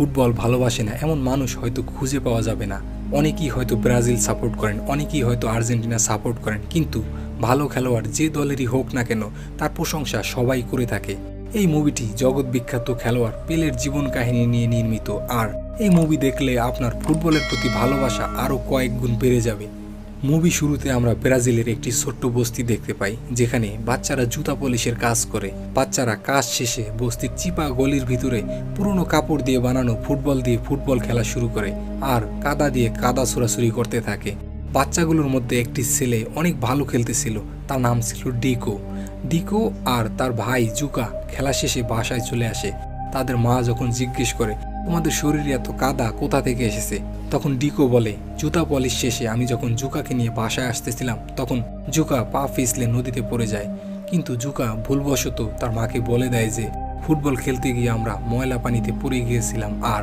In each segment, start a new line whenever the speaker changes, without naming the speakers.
Football ভালোবাসে না, এমন মানুষ হয়তো খুঁজে পাওয়া যাবে না। অনেকেই হয়তো ব্রাজিল সাপোর্ট করেন, অনেকেই হয়তো আর্জেন্টিনা সাপোর্ট করেন, কিন্তু ভালো খেলোয়াড় যে দলেরই হোক না কেন, তার প্রশংসা সবাই করে থাকে। এই মুভিটি জগৎ বিখ্যাত খেলোয়াড় পেলের জীবন কাহিনী নিয়ে নির্মিত, আর এই মুভি দেখলে আপনার ফুটবলের প্রতি ভালোবাসা আরও কয়েক গুণ বেড়ে যাবে। মুভি শুরুতে আমরা ব্রাজিলের একটি ছোট্ট বস্তি দেখতে পাই, যেখানে বাচ্চারা জুতা পলিশের কাজ করে। বাচ্চারা কাজ শেষে বস্তির চিপা গলির ভিতরে পুরনো কাপড় দিয়ে বানানো ফুটবল দিয়ে ফুটবল খেলা শুরু করে আর কাদা দিয়ে কাদা ছোড়াছুরি করতে থাকে। বাচ্চাগুলোর মধ্যে একটি ছেলে অনেক ভালো খেলতেছিল, তার নাম ছিল ডিকো। ডিকো আর তার ভাই জুকা খেলা শেষে বাসায় চলে আসে। তাদের মা যখন জিজ্ঞেস করে তোমাদের শরীরে এত কাদা, কোথা থেকে এসেছে? তখন ডিকো বলে, জুতা পলিশ শেষে আমি যখন জুকাকে নিয়ে বাসায় আসতেছিলাম, তখন জুকা পা ফিসলে নদীতে পড়ে যায়। কিন্তু জুকা ভুলবশত তার মাকে বলে দেয় যে, ফুটবল খেলতে গিয়ে আমরা ময়লা পানিতে পড়ে গিয়েছিলাম আর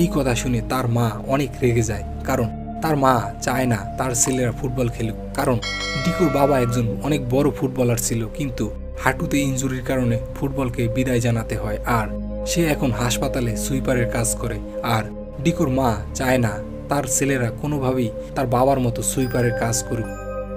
এই কথা শুনে তার মা অনেক রেগে যায়। কারণ তার মা চায় না তার ছেলেরা ফুটবল খেলুক। কারণ ডিকোর বাবা একজন অনেক বড় ফুটবলার ছিল, কিন্তু হাঁটুতে ইঞ্জুরির কারণে ফুটবলকে বিদায় জানাতে হয় আর সে এখন হাসপাতালে সুইপারের কাজ করে। আর ডিকুর মা চায় না তার ছেলেরা কোনোভাবেই তার বাবার মতো সুইপারের কাজ করুক।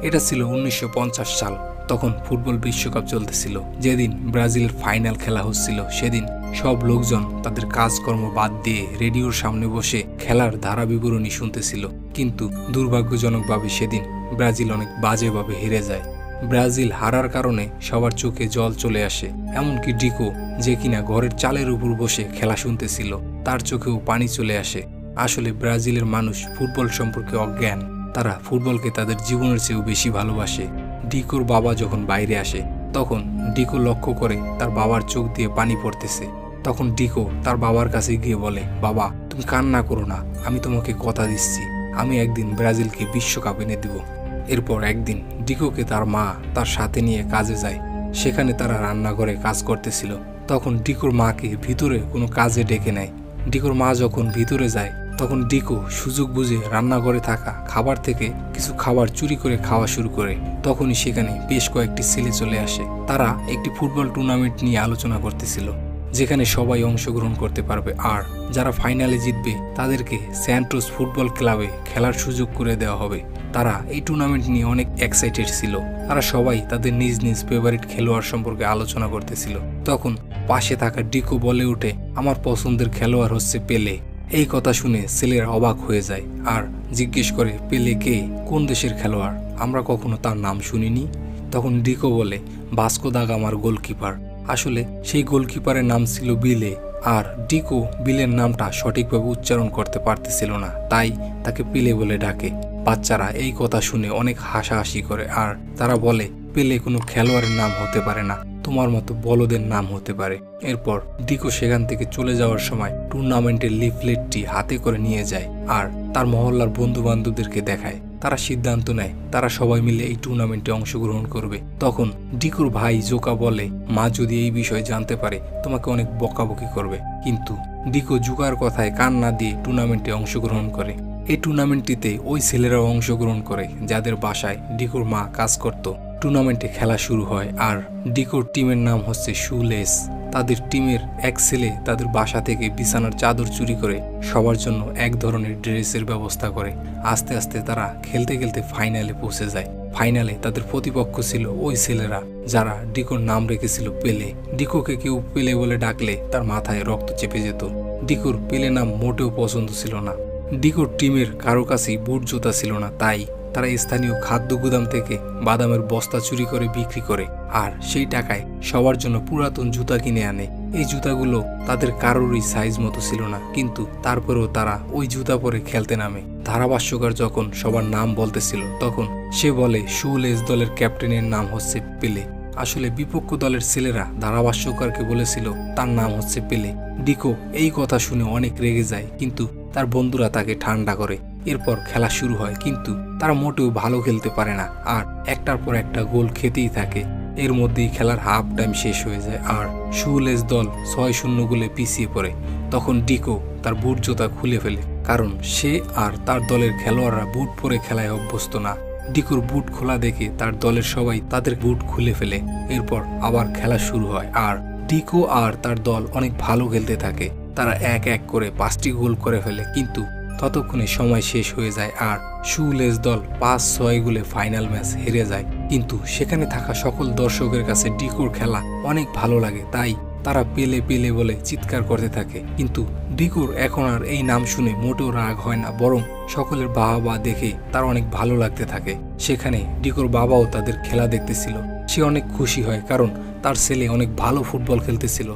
এটা ছিল উনিশশো পঞ্চাশ সাল, তখন ফুটবল বিশ্বকাপ চলতেছিল। যেদিন ব্রাজিলের ফাইনাল খেলা হচ্ছিল, সেদিন সব লোকজন তাদের কাজকর্ম বাদ দিয়ে রেডিওর সামনে বসে খেলার ধারা বিবরণী শুনতেছিল। কিন্তু দুর্ভাগ্যজনকভাবে সেদিন ব্রাজিল অনেক বাজেভাবে হেরে যায়। ব্রাজিল হারার কারণে সবার চোখে জল চলে আসে। এমনকি ডিকো, যে কিনা ঘরের চালের উপর বসে খেলা শুনতেছিল, তার চোখেও পানি চলে আসে। আসলে ব্রাজিলের মানুষ ফুটবল সম্পর্কে অজ্ঞান। তারা ফুটবলকে তাদের জীবনের চেয়েও বেশি ভালোবাসে। ডিকোর বাবা যখন বাইরে আসে, তখন ডিকো লক্ষ্য করে তার বাবার চোখ দিয়ে পানি পড়তেছে। তখন ডিকো তার বাবার কাছে গিয়ে বলে, বাবা, তুমি কান্না করো না, আমি তোমাকে কথা দিচ্ছি। আমি একদিন ব্রাজিলকে বিশ্বকাপ এনে দেব। এরপর একদিন ডিকোকে তার মা তার সাথে নিয়ে কাজে যায়। সেখানে তারা রান্নাঘরে কাজ করতেছিল। তখন ডিকোর মাকে ভিতরে কোনো কাজে ডেকে নেয়। ডিকোর মা যখন ভিতরে যায়, তখন ডিকো সুযোগ বুঝে রান্নাঘরে থাকা খাবার থেকে কিছু খাবার চুরি করে খাওয়া শুরু করে। তখনই সেখানে বেশ কয়েকটি ছেলে চলে আসে। তারা একটি ফুটবল টুর্নামেন্ট নিয়ে আলোচনা করতেছিল, যেখানে সবাই অংশগ্রহণ করতে পারবে। আর যারা ফাইনালে জিতবে, তাদেরকে স্যান্টোস ফুটবল ক্লাবে খেলার সুযোগ করে দেওয়া হবে। তারা এই টুর্নামেন্ট নিয়ে অনেক এক্সাইটেড ছিল। তারা সবাই তাদের নিজ নিজ ফেভারিট খেলোয়াড় সম্পর্কে আলোচনা করতেছিল। তখন পাশে থাকা ডিকো বলে উঠে, আমার পছন্দের খেলোয়াড় হচ্ছে পেলে। এই কথা শুনে ছেলেরা অবাক হয়ে যায় আর জিজ্ঞেস করে, পেলে কে? কোন দেশের খেলোয়াড়? আমরা কখনো তার নাম শুনিনি? তখন ডিকো বলে বাস্কো দাগ আমার গোলকিপার। আসলে সেই গোলকিপারের নাম ছিল বিলে আর ডিকো বিলের নামটা সঠিকভাবে উচ্চারণ করতে পারতেছিল না, তাই তাকে পেলে বলে ডাকে। বাচ্চারা এই কথা শুনে অনেক হাসাহাসি করে আর তারা বলে, পেলে কোনো খেলোয়াড়ের নাম হতে পারে না, তোমার মতো বলদের নাম হতে পারে। এরপর ডিকো সেখান থেকে চলে যাওয়ার সময় টুর্নামেন্টের লিফলেটটি হাতে করে নিয়ে যায় আর তার মহল্লার বন্ধু বান্ধবদেরকে দেখায়। তারা সিদ্ধান্ত নেয়, তারা সবাই মিলে এই টুর্নামেন্টে অংশগ্রহণ করবে। তখন ডিকুর ভাই জোকা বলে, মা যদি এই বিষয়ে জানতে পারে, তোমাকে অনেক বকাবকি করবে। কিন্তু ডিকো জুকার কথায় কান না দিয়ে টুর্নামেন্টে অংশগ্রহণ করে। এই টুর্নামেন্টটিতে ওই ছেলেরাও অংশগ্রহণ করে, যাদের বাসায় ডিকোর মা কাজ করত। টুর্নামেন্টে খেলা শুরু হয় আর ডিকোর টিমের নাম হচ্ছে শুলেস। তাদের টিমের এক ছেলে তাদের বাসা থেকে বিছানার চাদর চুরি করে সবার জন্য এক ধরনের ড্রেসের ব্যবস্থা করে। আস্তে আস্তে তারা খেলতে খেলতে ফাইনালে পৌঁছে যায়। ফাইনালে তাদের প্রতিপক্ষ ছিল ওই ছেলেরা, যারা ডিকোর নাম রেখেছিল পেলে। ডিকোকে কেউ পেলে বলে ডাকলে তার মাথায় রক্ত চেপে যেত। ডিকোর পেলে নাম মোটেও পছন্দ ছিল না। ডিকোর টিমের কারও কাছেই বুট জুতা ছিল না, তাই তারা স্থানীয় খাদ্য গুদাম থেকে বাদামের বস্তা চুরি করে বিক্রি করে আর সেই টাকায় সবার জন্য পুরাতন জুতা কিনে আনে। এই জুতাগুলো তাদের কারোরই সাইজ মতো ছিল না, কিন্তু তারপরেও তারা ওই জুতা পরে খেলতে নামে। ধারাভাষ্যকার যখন সবার নাম বলতেছিল, তখন সে বলে শুলেস দলের ক্যাপ্টেনের নাম হচ্ছে পেলে। আসলে বিপক্ষ দলের ছেলেরা ধারাভাষ্যকারকে বলেছিল, তার নাম হচ্ছে পেলে। ডিকো এই কথা শুনে অনেক রেগে যায়, কিন্তু তার বন্ধুরা তাকে ঠান্ডা করে। এরপর খেলা শুরু হয়, কিন্তু তারা মোটেও ভালো খেলতে পারে না আর একটার পর একটা গোল খেতেই থাকে। এর মধ্যেই খেলার হাফ টাইম শেষ হয়ে যায় আর শুলেস দল ছয় শূন্য গোলে পিছিয়ে পড়ে। তখন ডিকো তার বুট জোতা খুলে ফেলে, কারণ সে আর তার দলের খেলোয়াড়রা বুট পরে খেলায় অভ্যস্ত না। ডিকোর বুট খোলা দেখে তার দলের সবাই তাদের বুট খুলে ফেলে। এরপর আবার খেলা শুরু হয় আর ডিকো আর তার দল অনেক ভালো খেলতে থাকে। তারা এক এক করে পাঁচটি গোল করে ফেলে, কিন্তু ততক্ষণে সময় শেষ হয়ে যায় আর শুলেস দল পাঁচ ছয় গোলে ফাইনাল ম্যাচ হেরে যায়। কিন্তু সেখানে থাকা সকল দর্শকের কাছে ডিকোর খেলা অনেক ভালো লাগে, তাই তারা পেলে পেলে বলে চিৎকার করতে থাকে। কিন্তু ডিকোর এখন আর এই নাম শুনে মোটেও রাগ হয় না, বরং সকলের বাবা বা দেখে তার অনেক ভালো লাগতে থাকে। সেখানে ডিকোর বাবাও তাদের খেলা দেখতেছিল। সে অনেক খুশি হয়, কারণ তার ছেলে অনেক ভালো ফুটবল খেলতেছিল।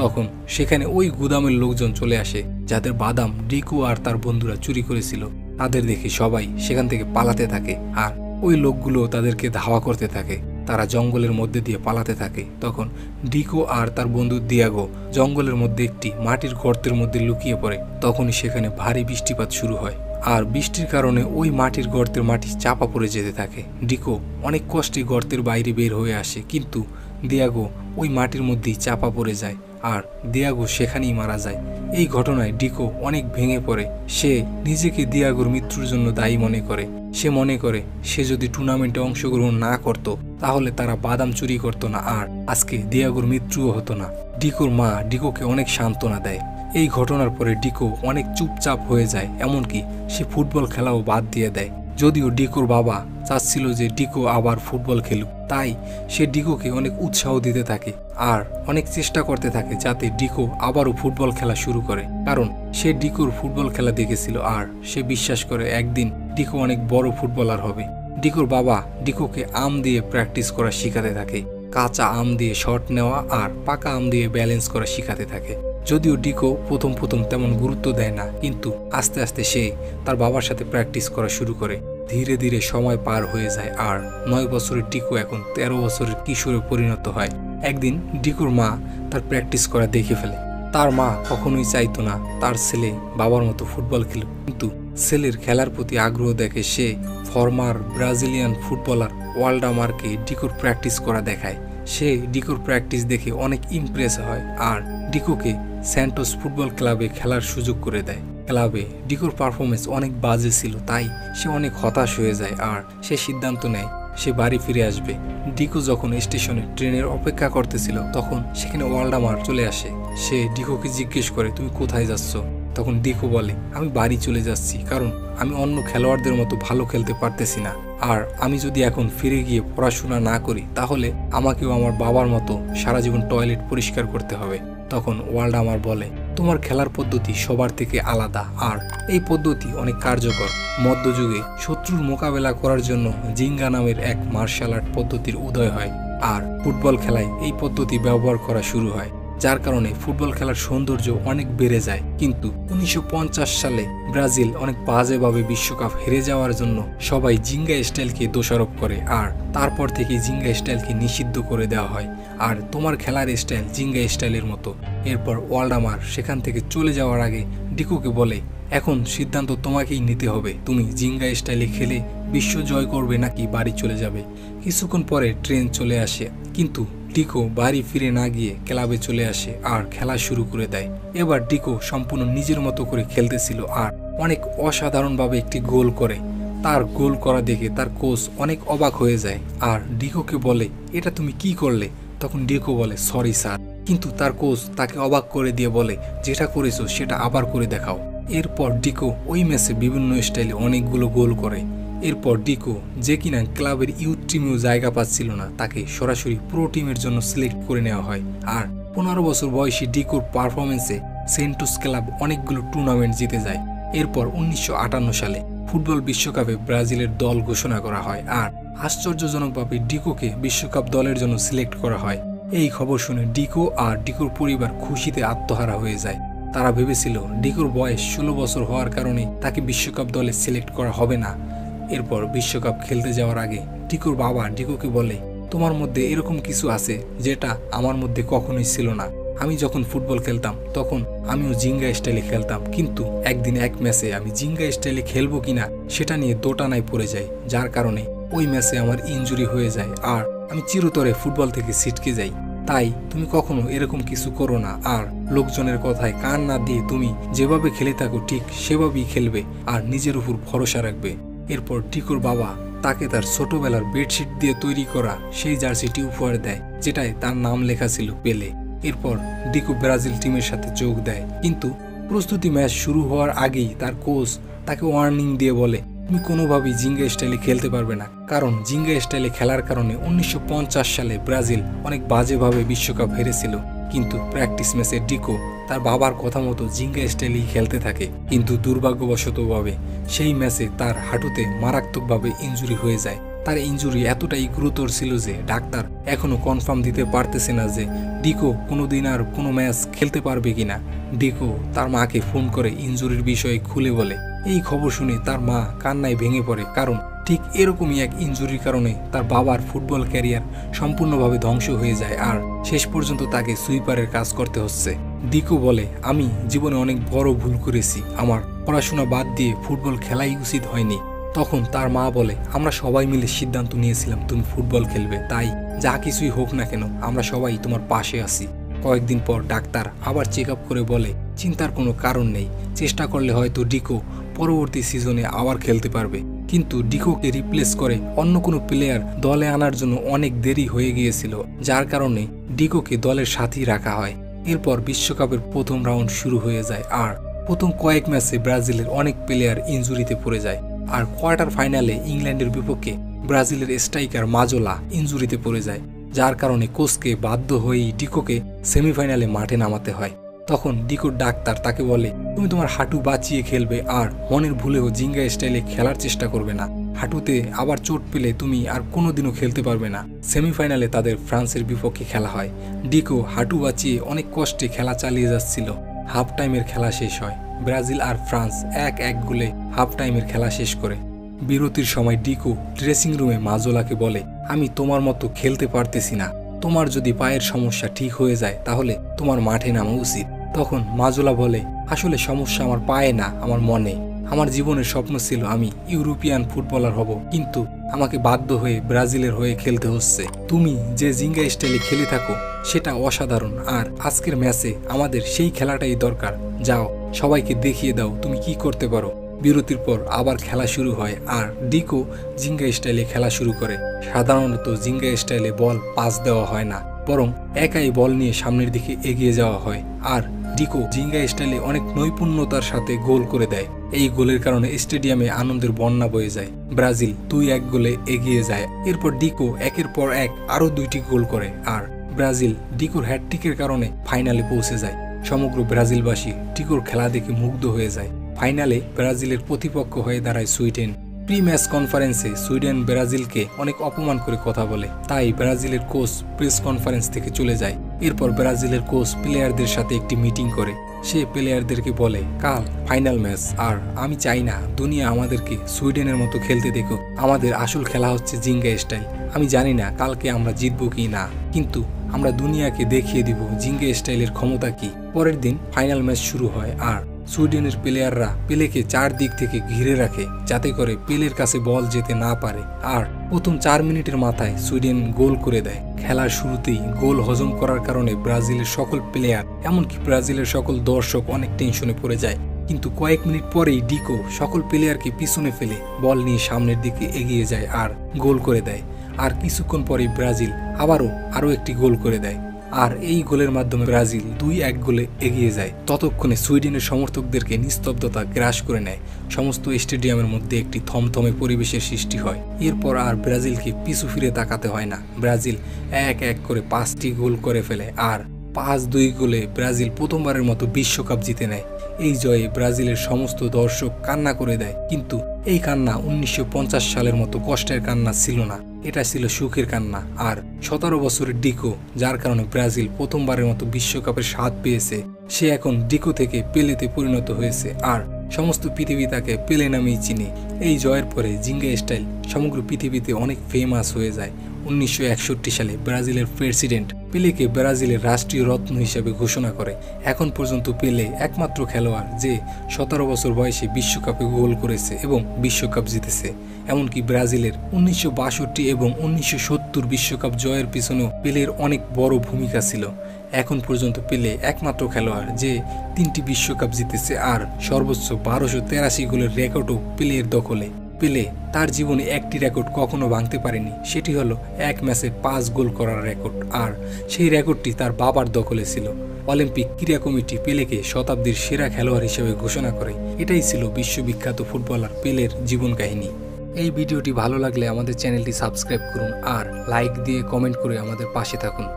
তখন সেখানে ওই গুদামের লোকজন চলে আসে, যাদের বাদাম ডিকো আর তার বন্ধুরা চুরি করেছিল। তাদের দেখে সবাই সেখান থেকে পালাতে থাকে আর ওই লোকগুলো তাদেরকে ধাওয়া করতে থাকে। তারা জঙ্গলের মধ্যে দিয়ে পালাতে থাকে। তখন ডিকো আর তার বন্ধু দিয়াগো জঙ্গলের মধ্যে একটি মাটির গর্তের মধ্যে লুকিয়ে পড়ে। তখনই সেখানে ভারী বৃষ্টিপাত শুরু হয় আর বৃষ্টির কারণে ওই মাটির গর্তের মাটি চাপা পড়ে যেতে থাকে। ডিকো অনেক কষ্টে গর্তের বাইরে বের হয়ে আসে, কিন্তু দিয়াগো ওই মাটির মধ্যেই চাপা পড়ে যায়। আর দিয়াগো সেখানেই মারা যায়। এই ঘটনায় ডিকো অনেক ভেঙে পড়ে। সে নিজেকে দিয়াগোর মৃত্যুর জন্য দায়ী মনে করে। সে মনে করে, সে যদি টুর্নামেন্টে অংশগ্রহণ না করত, তাহলে তারা বাদাম চুরি করতো না আর আজকে দিয়াগোর মৃত্যুও হতো না। ডিকোর মা ডিকোকে অনেক সান্ত্বনা দেয়। এই ঘটনার পরে ডিকো অনেক চুপচাপ হয়ে যায়, এমনকি সে ফুটবল খেলাও বাদ দিয়ে দেয়। যদিও ডিকোর বাবা চাচ্ছিল যে ডিকো আবার ফুটবল খেলুক, তাই সে ডিকোকে অনেক উৎসাহ দিতে থাকে আর অনেক চেষ্টা করতে থাকে যাতে ডিকো আবারও ফুটবল খেলা শুরু করে। কারণ সে ডিকোর ফুটবল খেলা দেখেছিল আর সে বিশ্বাস করে একদিন ডিকো অনেক বড় ফুটবলার হবে। ডিকোর বাবা ডিকোকে আম দিয়ে প্র্যাকটিস করা শেখাতে থাকে, কাঁচা আম দিয়ে শট নেওয়া আর পাকা আম দিয়ে ব্যালেন্স করা শেখাতে থাকে। যদিও ডিকো প্রথম প্রথম তেমন গুরুত্ব দেয় না, কিন্তু আস্তে আস্তে সে তার বাবার সাথে প্র্যাকটিস করা শুরু করে। ধীরে ধীরে সময় পার হয়ে যায় আর নয় বছরের ডিকো এখন তেরো বছরের কিশোরে পরিণত হয়। একদিন ডিকোর মা তার প্র্যাকটিস করা দেখে ফেলে। তার মা কখনোই চাইতো না তার ছেলে বাবার মতো ফুটবল খেলুক, কিন্তু ছেলের খেলার প্রতি আগ্রহ দেখে সে ফর্মার ব্রাজিলিয়ান ফুটবলার ওয়ার্ল্ডামারকে ডিকোর প্র্যাকটিস করা দেখায়। সে ডিকোর প্র্যাকটিস দেখে অনেক ইমপ্রেস হয় আর ডিকোকে স্যান্টোস ফুটবল ক্লাবে খেলার সুযোগ করে দেয়। ক্লাবে ডিকোর পারফরমেন্স অনেক বাজে ছিল, তাই সে অনেক হতাশ হয়ে যায় আর সে সিদ্ধান্ত নেয় সে বাড়ি ফিরে আসবে। ডিকো যখন স্টেশনে ট্রেনের অপেক্ষা করতেছিল, তখন সেখানে ওয়ার্ল্ডামার চলে আসে। সে ডিকোকে জিজ্ঞেস করে, তুমি কোথায় যাচ্ছ? তখন ডিকো বলে, আমি বাড়ি চলে যাচ্ছি, কারণ আমি অন্য খেলোয়াড়দের মতো ভালো খেলতে পারতেছি না। আর আমি যদি এখন ফিরে গিয়ে পড়াশোনা না করি, তাহলে আমাকেও আমার বাবার মতো সারা জীবন টয়লেট পরিষ্কার করতে হবে। তখন ওয়ার্ল্ড আমার বলে, তোমার খেলার পদ্ধতি সবার থেকে আলাদা, আর এই পদ্ধতি অনেক কার্যকর। মধ্যযুগে শত্রুর মোকাবেলা করার জন্য জিঙ্গা নামের এক মার্শাল আর্ট পদ্ধতির উদয় হয়, আর ফুটবল খেলায় এই পদ্ধতি ব্যবহার করা শুরু হয়। যার কারণে ফুটবল খেলার সৌন্দর্য অনেক বেড়ে যায়। কিন্তু উনিশশো পঞ্চাশ সালে ব্রাজিল অনেক বাজেভাবে বিশ্বকাপ হেরে যাওয়ার জন্য সবাই জিঙ্গা স্টাইলকে দোষারোপ করে আর তারপর থেকে জিঙ্গা স্টাইলকে নিষিদ্ধ করে দেওয়া হয়। আর তোমার খেলার স্টাইল জিঙ্গা স্টাইলের মতো। এরপর ওয়ার্ল্ডামার সেখান থেকে চলে যাওয়ার আগে ডিকোকে বলে, এখন সিদ্ধান্ত তোমাকেই নিতে হবে। তুমি জিঙ্গা স্টাইলে খেলে বিশ্ব জয় করবে নাকি বাড়ি চলে যাবে? কিছুক্ষণ পরে ট্রেন চলে আসে। কিন্তু ডিকো বাড়ি ফিরে না গিয়ে ক্লাবে চলে আসে আর খেলা শুরু করে দেয়। এবার ডিকো সম্পূর্ণ নিজের মতো করে খেলতেছিল আর অনেক অসাধারণভাবে একটি গোল করে। তার গোল করা দেখে তার কোচ অনেক অবাক হয়ে যায় আর ডিকোকে বলে, এটা তুমি কি করলে? তখন ডিকো বলে, সরি স্যার। কিন্তু তার কোচ তাকে অবাক করে দিয়ে বলে, যেটা করেছ সেটা আবার করে দেখাও। এরপর ডিকো ওই ম্যাচে বিভিন্ন স্টাইলে অনেকগুলো গোল করে। এরপর ডিকো, যে কিনা ক্লাবের ইউথ টিমেও জায়গা পাচ্ছিল না, তাকে সরাসরি প্রো টিমের জন্য সিলেক্ট করে নেওয়া হয়। আর পনেরো বছর বয়সী ডিকোর পারফরমেন্সে সেন্টোস ক্লাব অনেকগুলো টুর্নামেন্ট জিতে যায়। এরপর উনিশশো আটান্ন সালে ফুটবল বিশ্বকাপে ব্রাজিলের দল ঘোষণা করা হয় আর আশ্চর্যজনকভাবে ডিকোকে বিশ্বকাপ দলের জন্য সিলেক্ট করা হয়। এই খবর শুনে ডিকো আর ডিকোর পরিবার খুশিতে আত্মহারা হয়ে যায়। তারা ভেবেছিল, ডিকোর বয়স ষোলো বছর হওয়ার কারণে তাকে বিশ্বকাপ দলে সিলেক্ট করা হবে না। এরপর বিশ্বকাপ খেলতে যাওয়ার আগে ডিকোর বাবা ডিকোকে বলে, তোমার মধ্যে এরকম কিছু আছে যেটা আমার মধ্যে কখনোই ছিল না। আমি যখন ফুটবল খেলতাম, তখন আমিও জিঙ্গা স্টাইলে খেলতাম। কিন্তু একদিন এক ম্যাচে আমি জিঙ্গা স্টাইলে খেলব কিনা সেটা নিয়ে দোটানায় পড়ে যাই। যার কারণে ওই ম্যাচে আমার ইঞ্জুরি হয়ে যায় আর আমি চিরতরে ফুটবল থেকে ছিটকে যাই। তাই তুমি কখনো এরকম কিছু করো না আর লোকজনের কথায় কান না দিয়ে তুমি যেভাবে খেলে থাকো ঠিক সেভাবেই খেলবে আর নিজের উপর ভরসা রাখবে। এরপর টিকুর বাবা তাকে তার ছোটবেলার বেডশিট দিয়ে তৈরি করা সেই জার্সিটি উপহার দেয়, যেটায় তার নাম লেখা ছিল পেলে। এরপর ডিকো ব্রাজিল টিমের সাথে যোগ দেয়। কিন্তু প্রস্তুতি ম্যাচ শুরু হওয়ার আগেই তার কোচ তাকে ওয়ার্নিং দিয়ে বলে, তুমি কোনোভাবেই জিঙ্গা স্টাইলে খেলতে পারবে না। কারণ জিঙ্গা স্টাইলে খেলার কারণে উনিশশো পঞ্চাশ সালে ব্রাজিল অনেক বাজেভাবে বিশ্বকাপ হেরেছিল। কিন্তু প্র্যাকটিস ম্যাচে ডিকো তার বাবার কথা মতো জিঙ্গা স্টাইলেই খেলতে থাকে। কিন্তু দুর্ভাগ্যবশতভাবে সেই ম্যাচে তার হাঁটুতে মারাত্মকভাবে ইঞ্জুরি হয়ে যায়। তার ইঞ্জুরি এতটাই গুরুতর ছিল যে ডাক্তার এখনও কনফার্ম দিতে পারতেছে না যে ডিকো কোনোদিন আর কোনো ম্যাচ খেলতে পারবে কিনা। ডিকো তার মাকে ফোন করে ইঞ্জুরির বিষয়ে খুলে বলে। এই খবর শুনে তার মা কান্নায় ভেঙে পড়ে কারণ ঠিক এরকমই এক ইঞ্জুরির কারণে তার বাবার ফুটবল ক্যারিয়ার সম্পূর্ণভাবে ধ্বংস হয়ে যায় আর শেষ পর্যন্ত তাকে সুইপারের কাজ করতে হচ্ছে। ডিকো বলে, আমি জীবনে অনেক বড় ভুল করেছি। আমার পড়াশোনা বাদ দিয়ে ফুটবল খেলাই উচিত হয়নি। তখন তার মা বলে, আমরা সবাই মিলে সিদ্ধান্ত নিয়েছিলাম তুমি ফুটবল খেলবে। তাই যা কিছুই হোক না কেন, আমরা সবাই তোমার পাশে আছি। কয়েকদিন পর ডাক্তার আবার চেক করে বলে, চিন্তার কোনো কারণ নেই। চেষ্টা করলে হয়তো ডিকো পরবর্তী সিজনে আবার খেলতে পারবে। কিন্তু ডিকোকে রিপ্লেস করে অন্য কোনো প্লেয়ার দলে আনার জন্য অনেক দেরি হয়ে গিয়েছিল, যার কারণে ডিকোকে দলের সাথেই রাখা হয়। এরপর বিশ্বকাপের প্রথম রাউন্ড শুরু হয়ে যায় আর প্রথম কয়েক ম্যাচে ব্রাজিলের অনেক প্লেয়ার ইঞ্জুরিতে পড়ে যায় আর কোয়ার্টার ফাইনালে ইংল্যান্ডের বিপক্ষে ব্রাজিলের স্ট্রাইকার মাজোলা ইঞ্জুরিতে পড়ে যায়, যার কারণে কোচকে বাধ্য হয়েই ডিকোকে সেমিফাইনালে মাঠে নামাতে হয়। তখন ডিকোর ডাক্তার তাকে বলে, তুমি তোমার হাঁটু বাঁচিয়ে খেলবে আর মনের ভুলেও জিঙ্গা স্টাইলে খেলার চেষ্টা করবে না। হাঁটুতে আবার চোট পেলে তুমি আর কোনোদিনও খেলতে পারবে না। সেমিফাইনালে তাদের ফ্রান্সের বিপক্ষে খেলা হয়। ডিকো হাঁটু বাঁচিয়ে অনেক কষ্টে খেলা চালিয়ে যাচ্ছিল। হাফ টাইমের খেলা শেষ হয়। ব্রাজিল আর ফ্রান্স এক এক গোলে হাফ টাইমের খেলা শেষ করে। বিরতির সময় ডিকো ড্রেসিং রুমে মাজোলাকে বলে, আমি তোমার মতো খেলতে পারতেছি না। তোমার যদি পায়ের সমস্যা ঠিক হয়ে যায়, তাহলে তোমার মাঠে নামা উচিত। তখন মাজোলা বলে, আসলে সমস্যা আমার পায়ে না, আমার মনে। আমার জীবনের স্বপ্ন ছিল আমি ইউরোপিয়ান ফুটবলার হব, কিন্তু আমাকে বাধ্য হয়ে ব্রাজিলের হয়ে খেলতে হচ্ছে। তুমি যে জিঙ্গা স্টাইলে খেলে থাকো, সেটা অসাধারণ। আর আজকের ম্যাচে আমাদের সেই খেলাটাই দরকার। যাও, সবাইকে দেখিয়ে দাও তুমি কি করতে পারো। বিরতির পর আবার খেলা শুরু হয়, আর ডিকো জিঙ্গা স্টাইলে খেলা শুরু করে। সাধারণত জিঙ্গা স্টাইলে বল পাস দেওয়া হয় না, বরং একাই বল নিয়ে সামনের দিকে এগিয়ে যাওয়া হয়। আর ডিকো জিঙ্গা স্টাইলে অনেক নৈপুণ্যতার সাথে গোল করে দেয়। এই গোলের কারণে স্টেডিয়ামে আনন্দের বন্যা বয়ে যায়। ব্রাজিল দুই এক গোলে এগিয়ে যায়। এরপর ডিকো একের পর এক আরও দুইটি গোল করে আর ব্রাজিল ডিকোর হ্যাটট্রিকের কারণে ফাইনালে পৌঁছে যায়। সমগ্র ব্রাজিলবাসী ডিকোর খেলা দেখে মুগ্ধ হয়ে যায়। ফাইনালে ব্রাজিলের প্রতিপক্ষ হয়ে দাঁড়ায় Sweden. Pre match conference Sweden ব্রাজিলকে অনেক অপমান করে কথা বলে। তাই ব্রাজিলের কোচ প্রেস কনফারেন্স থেকে চলে যায়। এরপর ব্রাজিলের কোচ প্লেয়ারদের সাথে একটি মিটিং করে। সে প্লেয়ারদেরকে বলে, কাল ফাইনাল ম্যাচ আর আমি চাই না দুনিয়া আমাদেরকে সুইডেনের মতো খেলতে দেখো আমাদের আসল খেলা হচ্ছে জিঙ্গা স্টাইল। আমি জানি না কালকে আমরা জিতবো কি না। কিন্তু আমরা দুনিয়াকে দেখিয়ে দিব জিঙ্গা স্টাইলের ক্ষমতা কি। পরের দিন ফাইনাল ম্যাচ শুরু হয়, আর সুইডেনের প্লেয়াররা পেলেকে চার দিক থেকে ঘিরে রাখে যাতে করে পেলের কাছে বল যেতে না পারে। আর প্রথম চার মিনিটের মাথায় সুইডেন গোল করে দেয়। খেলার শুরুতেই গোল হজম করার কারণে ব্রাজিলের সকল প্লেয়ার, এমনকি ব্রাজিলের সকল দর্শক অনেক টেনশনে পড়ে যায়। কিন্তু কয়েক মিনিট পরেই ডিকো সকল প্লেয়ারকে পিছনে ফেলে বল নিয়ে সামনের দিকে এগিয়ে যায় আর গোল করে দেয়। আর কিছুক্ষণ পরেই ব্রাজিল আবারও আরও একটি গোল করে দেয়। আর এই গোলের মাধ্যমে ব্রাজিল দুই এক গোলে এগিয়ে যায়। ততক্ষণে সুইডেনের সমর্থকদেরকে নিস্তব্ধতা গ্রাস করে নেয়। সমস্ত স্টেডিয়ামের মধ্যে একটি থমথমে পরিবেশের সৃষ্টি হয়। এরপর আর ব্রাজিলকে পিছু ফিরে তাকাতে হয় না। ব্রাজিল এক এক করে পাঁচটি গোল করে ফেলে আর পাঁচ দুই গোলে ব্রাজিল প্রথমবারের মতো বিশ্বকাপ জিতে নেয়। এই জয়ে ব্রাজিলের সমস্ত দর্শক কান্না করে দেয়। কিন্তু এই কান্না উনিশশো পঞ্চাশ সালের মতো কষ্টের কান্না ছিল না। এটা ছিল সুখের কান্না। আর সতেরো বছরের ডিকো, যার কারণে ব্রাজিল প্রথমবারের মতো বিশ্বকাপের স্বাদ পেয়েছে, সে এখন ডিকো থেকে পেলেতে পরিণত হয়েছে। আর সমস্ত পৃথিবী তাকে পেলে নামেই চিনে। এই জয়ের পরে জিঙ্গা স্টাইল সমগ্র পৃথিবীতে অনেক ফেমাস হয়ে যায়। উনিশশো সালে ব্রাজিলের প্রেসিডেন্ট পেলেকে ব্রাজিলের রাষ্ট্রীয় রত্ন হিসেবে ঘোষণা করে। এখন পর্যন্ত পেলে একমাত্র খেলোয়াড় যে সতেরো বছর বয়সে বিশ্বকাপে গোল করেছে এবং বিশ্বকাপ জিতেছে। এমনকি ব্রাজিলের উনিশশো বাষট্টি এবং উনিশশো বিশ্বকাপ জয়ের পিছনেও পেলের অনেক বড় ভূমিকা ছিল। এখন পর্যন্ত পেলে একমাত্র খেলোয়াড় যে তিনটি বিশ্বকাপ জিতেছে আর সর্বোচ্চ বারোশো তেরাশি গোলের রেকর্ডও পেলের দখলে। পেলে তার জীবনে একটি রেকর্ড কখনো ভাঙতে পারেনি। সেটি হলো এক ম্যাচে পাঁচ গোল করার রেকর্ড। আর সেই রেকর্ডটি তার বাবার দখলে ছিল। অলিম্পিক ক্রীড়া কমিটি পেলেকে শতাব্দীর সেরা খেলোয়াড় হিসেবে ঘোষণা করে। এটাই ছিল বিশ্ববিখ্যাত ফুটবলার পেলের জীবন কাহিনী। এই ভিডিওটি ভালো লাগলে আমাদের চ্যানেলটি সাবস্ক্রাইব করুন আর লাইক দিয়ে কমেন্ট করে আমাদের পাশে থাকুন।